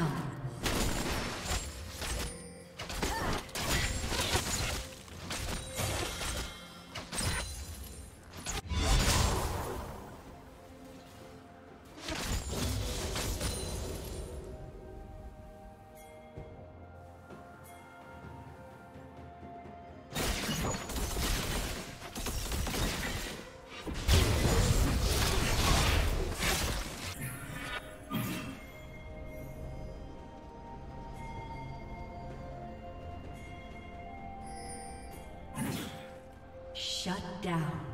Down. Down.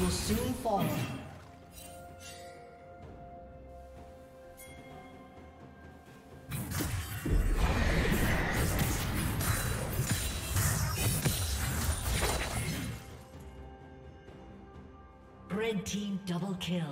Will soon fall. Red team double kill.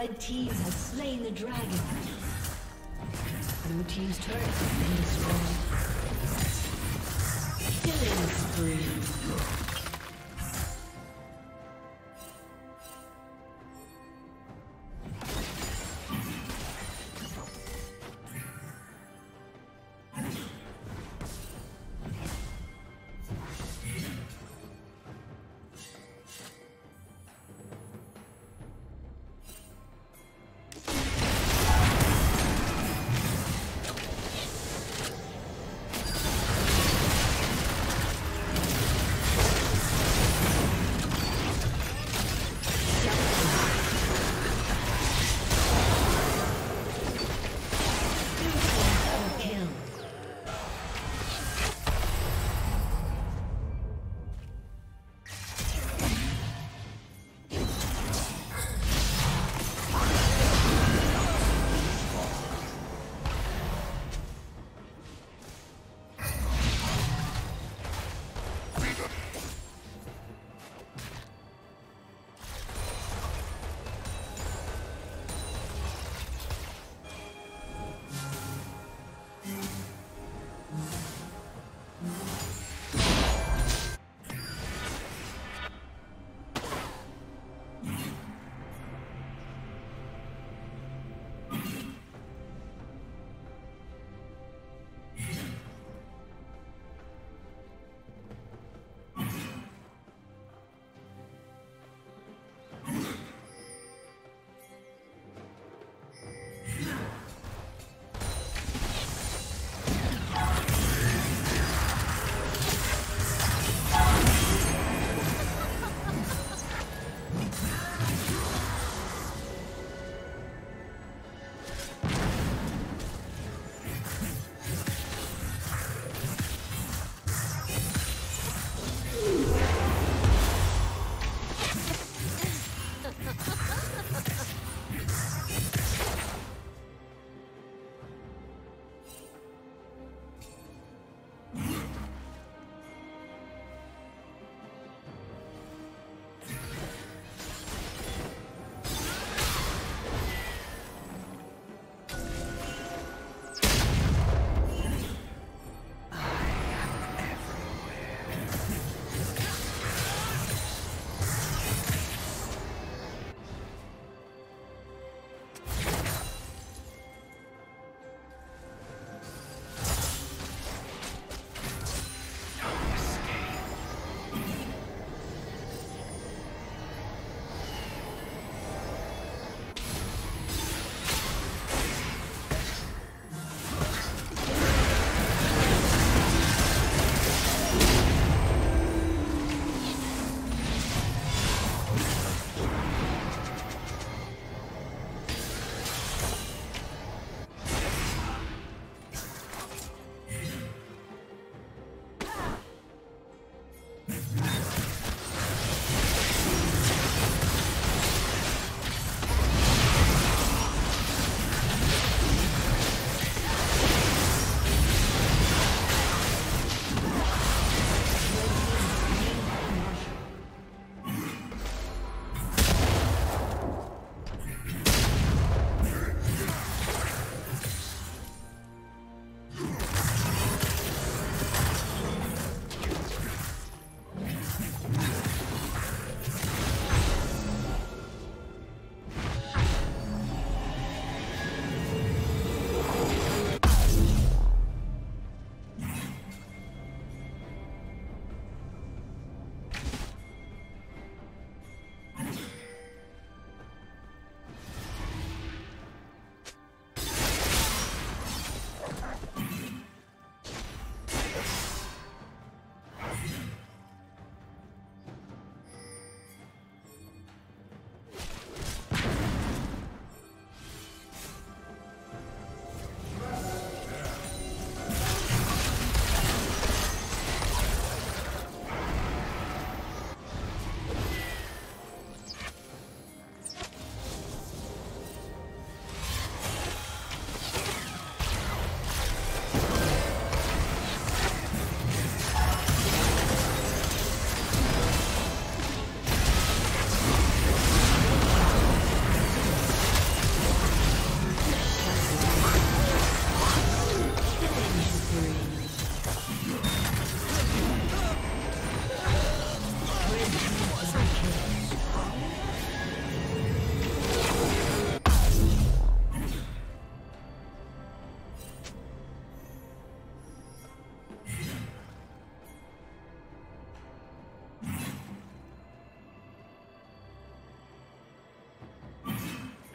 Red team has slain the dragon. Blue team's turret has been destroyed. Killing spree.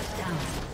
Blue team's